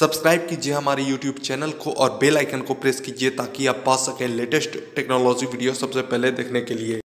Subscribe कीजिए हमारे YouTube channel को और बेल आइकन को प्रेस कीजिए ताकि आप पा सकें लेटेस्ट टेक्नोलॉजी वीडियो सबसे पहले देखने के लिए।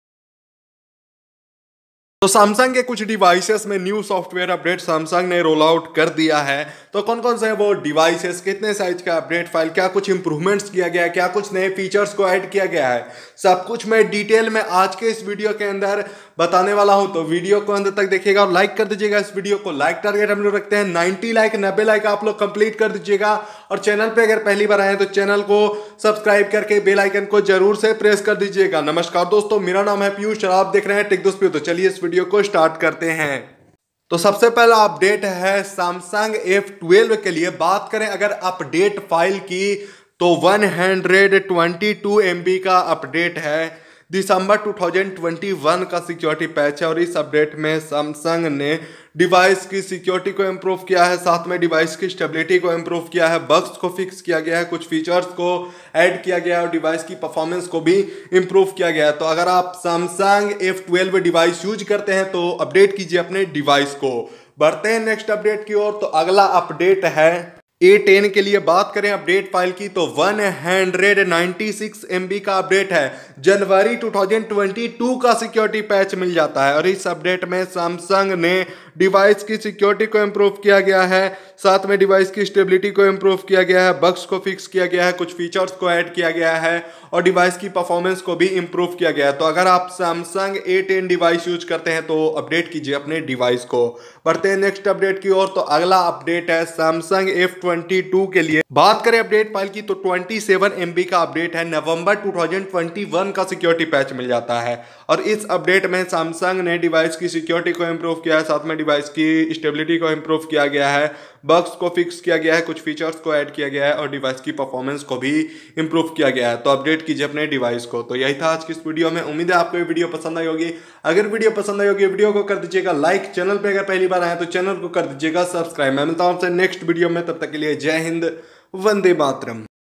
तो सैमसंग के कुछ डिवाइसेस में न्यू सॉफ्टवेयर अपडेट सैमसंग ने रोल आउट कर दिया है। तो कौन कौन से हैं वो डिवाइसेस कितने साइज़ का अपडेट फ़ाइल क्या कुछ इंप्रूवमेंट्स किया गया है? क्या कुछ नए फीचर्स को ऐड किया गया है? सब कुछ मैं डिटेल में आज के इस वीडियो के अंदर बताने वाला हूँ। तो वीडियो को अंदर तक देखिएगा और लाइक कर दीजिएगा। इस वीडियो को लाइक टारगेट हम लोग रखते हैं। 90 लाइक 90 लाइक आप लोग कंप्लीट कर दीजिएगा। और चैनल पे अगर पहली बार आए तो चैनल को सब्सक्राइब करके बेल आइकन को ज़रूर से प्रेस कर दीजिएगा। नमस्कार दोस्तों, मेरा नाम है पीयूष और आप देख रहे हैं टेक दोस्त तो चलिए इस वीडियो को स्टार्ट करते हैं। तो सबसे पहला अपडेट है सैमसंग F12 के लिए। बात करें अगर अपडेट फ़ाइल की तो 122 MB का अपडेट है। दिसंबर 2021 का सिक्योरिटी पैच है और इस अपडेट में सैमसंग ने डिवाइस की सिक्योरिटी को इम्प्रूव किया है, साथ में डिवाइस की स्टेबिलिटी को इम्प्रूव किया है बग्स को फिक्स किया गया है, कुछ फीचर्स को ऐड किया गया है और डिवाइस की परफॉर्मेंस को भी इम्प्रूव किया गया है। तो अगर आप सैमसंग F12 डिवाइस यूज़ करते हैं तो अपडेट कीजिए अपने डिवाइस को। बढ़ते हैं नेक्स्ट अपडेट की ओर तो अगला अपडेट है ए टेन के लिए बात करें अपडेट फ़ाइल की तो 196 MB का अपडेट है। जनवरी 2022 का सिक्योरिटी पैच मिल जाता है और इस अपडेट में सैमसंग ने डिवाइस की सिक्योरिटी को इम्प्रूव किया गया है, साथ में डिवाइस की स्टेबिलिटी को इम्प्रूव किया गया है बग्स को फिक्स किया गया है, कुछ फीचर्स को ऐड किया गया है और डिवाइस की परफॉर्मेंस को भी इम्प्रूव किया गया है। तो अगर आप Samsung A ten device use करते हैं तो अपडेट कीजिए अपने डिवाइस को। बढ़ते हैं नेक्स्ट अपडेट की ओर तो अगला अपडेट है सैमसंग एफ़ ट्वेंटी टू के लिए। बात करें अपडेट फ़ाइल की तो ट्वेंटी सेवन एमबी का अपडेट है। November two thousand twenty one का सिक्योरिटी पैच मिल जाता है। और इस अपडेट में सैमसंग ने डिवाइस की सिक्योरिटी को इम्प्रूव किया है, साथ में डिवाइस की स्टेबिलिटी को इम्प्रूव किया गया है बग्स को फिक्स किया गया है, कुछ फीचर्स को ऐड किया गया है और डिवाइस की परफॉर्मेंस को भी इम्प्रूव किया गया है। तो अपडेट कीजिए अपने डिवाइस को। तो यही था आज की इस वीडियो में। उम्मीद है आपको ये वीडियो पसंद आई होगी। अगर वीडियो पसंद आई होगी वीडियो को कर दीजिएगा लाइक चैनल पर अगर पहली बार आए तो चैनल को कर दीजिएगा सब्सक्राइब मैं मिलता हूँ आपसे नेक्स्ट वीडियो में। तब तक के लिए जय हिंद, वंदे मातरम।